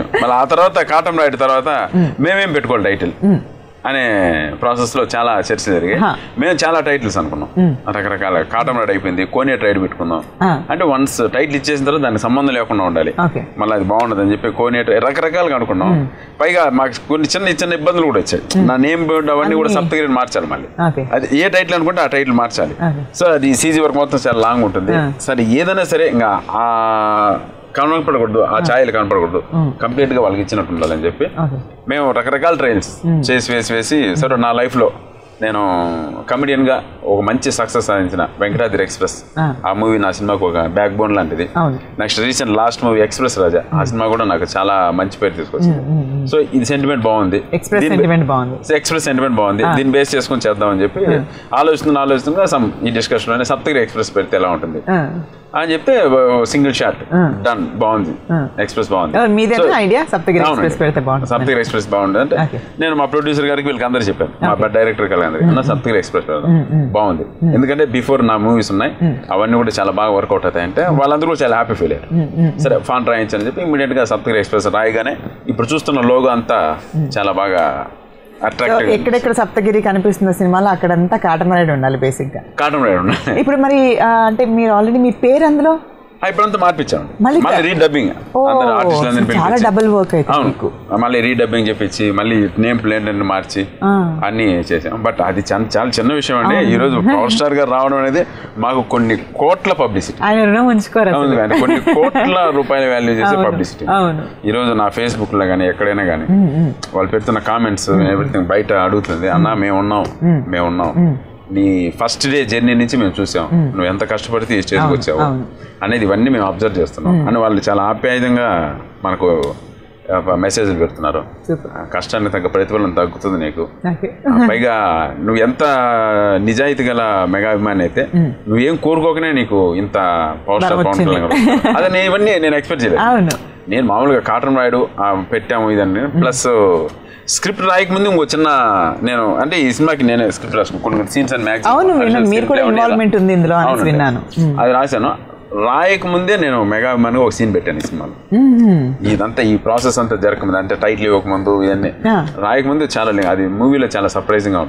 మళ్ళీ ఆ తర్వాత కాటం రైడ్ తర్వాత మేమేం పెట్టుకోవాలి టైటిల్? అనే ప్రాసెస్లో చాలా చర్చ జరిగాయి. మేము చాలా టైటిల్స్ అనుకున్నాం. రకరకాల కాటం రైడ్ అయిపోయింది కోనేట్ రైడ్ పెట్టుకుందాం. అంటే వన్స్ టైటిల్ ఇచ్చేసిన తర్వాత దానికి సంబంధం లేకుండా ఉండాలి. మళ్ళీ అది బాగుండదు అని చెప్పి కోనేట్ రకరకాలుగా అనుకున్నాం. పైగా మాకు కొన్ని చిన్న చిన్న ఇబ్బందులు కూడా వచ్చాయి. నా నేమ్ అవన్నీ కూడా సప్తగిరి మార్చాలి మళ్ళీ. అది ఏ టైటిల్ అనుకుంటే ఆ టైటిల్ మార్చాలి. సో అది సీజీ వర్క్ మొత్తం చాలా లాంగ్ ఉంటుంది. సరే ఏదైనా సరే ఇంకా ఆ కనపడకూడదు. ఆ ఛాయలు కనపడకూడదు. కంప్లీట్గా వాళ్ళకి ఇచ్చినట్టు ఉండాలని చెప్పి మేము రకరకాల ట్రైల్స్ చేసి వేసి వేసి సరే నా లైఫ్లో నేను కమెడియన్గా ఒక మంచి సక్సెస్ సాధించిన వెంకటాద్రి ఎక్స్ప్రెస్. ఆ. మూవీ నా సినిమాకు ఒక బ్యాక్ బోన్ లాంటిది next recent last movie Express Raja. ఆ సినిమా కూడా నాకు చాలా మంచి పేరు తీసుకొచ్చింది. సో ఇది సెంటిమెంట్ బాగుంది. ఎక్స్ప్రెస్ సెంటిమెంట్ బాగుంది. దీన్ని బేస్ చేసుకొని చేద్దామని చెప్పి ఆలోచిస్తున్న ఆలోచిస్తున్నా సమ్ ఈ డిస్కషన్ సప్తగిరి ఎక్స్ప్రెస్ పెడితే ఎలా ఉంటుంది. అని చెప్తే సింగిల్ షాట్. డన్ బాగుంది. ఎక్స్ప్రెస్ బాగుంది. ఐడియా సప్తగిరి. ఎక్స్ప్రెస్ పెడితే బాగుంటుంది. సప్తగిరి ఎక్స్ప్రెస్ బాగుంది అంటే. నేను మా ప్రొడ్యూసర్ గారికి వీళ్ళకి అందరూ చెప్పాను. మా డైరెక్టర్ గారికి అందరికి. అన్న సప్తగిరి ఎక్స్ప్రెస్ బాగుంది. ఎందుకంటే బిఫోర్ నా మూవీస్ ఉన్నాయి. అవన్నీ కూడా చాలా బాగా వర్కౌట్ అవుతాయి అంటే వాళ్ళందరూ కూడా చాలా హ్యాపీ ఫీల్ అయ్యారు. సరే ఫాన్ రాయించని చెప్పి ఇమీడియట్గా సప్తగిరి ఎక్స్ప్రెస్ రాయగానే ఇప్పుడు చూస్తున్న లోగో అంతా చాలా బాగా ఎక్కడెక్కడ సప్తగిరి కనిపిస్తున్న సినిమాలో అక్కడంతా కాటమరైడ్ ఉండాలి బేసిక్గా కాటన్ రైడ్ ఉన్నాయి ఇప్పుడు మరి అంటే మీరు ఆల్రెడీ మీ పేరు అందులో? ఇప్పుడంతా మార్పించాం మళ్ళీ రీడబ్బింగ్ అందరు ఆర్టిస్టులందరినీ చాలా పిలిపించి. డబుల్ వర్క్ అవును. మళ్ళీ రీడబ్బింగ్ చెప్పించి మళ్ళీ నేమ్ ప్లేట్ అన్ని మార్చి. అన్ని చేసాం. బట్ అది చాలా చిన్న విషయం అండి. ఈ రోజు పవర్ స్టార్ గారు రావడం అనేది మాకు కొన్ని కోట్ల పబ్లిసిటీ ఆయన రుణం ఉంచుకోరు కొన్ని కోట్ల రూపాయల వాల్యూ చేసే పబ్లిసిటీ. ఈ రోజు నా ఫేస్బుక్లో కానీ ఎక్కడైనా కానీ వాళ్ళు పెడుతున్న కామెంట్స్ ఎవ్రీథింగ్ బయట అడుగుతుంది. అన్న మేము ఉన్నాం మేము ఉన్నాం నీ ఫస్ట్ డే జర్నీ నుంచి మేము చూసాం. నువ్వు ఎంత కష్టపడితే ఈ స్టేజ్కి వచ్చావు. అనేది ఇవన్నీ మేము అబ్జర్వ్ చేస్తున్నాం. అని వాళ్ళు చాలా ఆప్యాయంగా మనకు మెసేజ్లు పెడుతున్నారు. కష్టానికి తగ్గ ప్రతిఫలం తగ్గుతుంది నీకు. పైగా నువ్వు ఎంత నిజాయితీ గల మెగా అభిమాని అయితే నువ్వేం కోరుకోకనే నీకు ఇంత పవర్ స్టార్ పవన్. కళ్యాణ్ అదే నేను ఇవన్నీ నేను ఎక్స్పెక్ట్ చేయలేదు. నేను మామూలుగా కాటన్ రాయుడు పెట్టాము ఇదని ప్లస్ స్క్రిప్ట్ రాయక ముందు ఇంకో చిన్న నేను అంటే ఈ సినిమాకి నేనే స్క్రిప్ట్ రాసుకున్నాను కొన్ని కొన్ని సీన్స్ అండ్ అవును. మీరు కూడా involvement ఉంది ఇందులో అనేసి విన్నాను. అది రాశాను రాయక ముందే నేను మెగా అభిమానిగా ఒక సీన్ పెట్టాను ఈ సినిమాలో. ఇదంతా ఈ ప్రాసెస్ అంతా జరగకముందు అంటే టైటిల్ ఇవ్వకముందు ఇవన్నీ. రాయకముందు చాలా అది మూవీలో చాలా సర్ప్రైజింగ్గా ఉంటుంది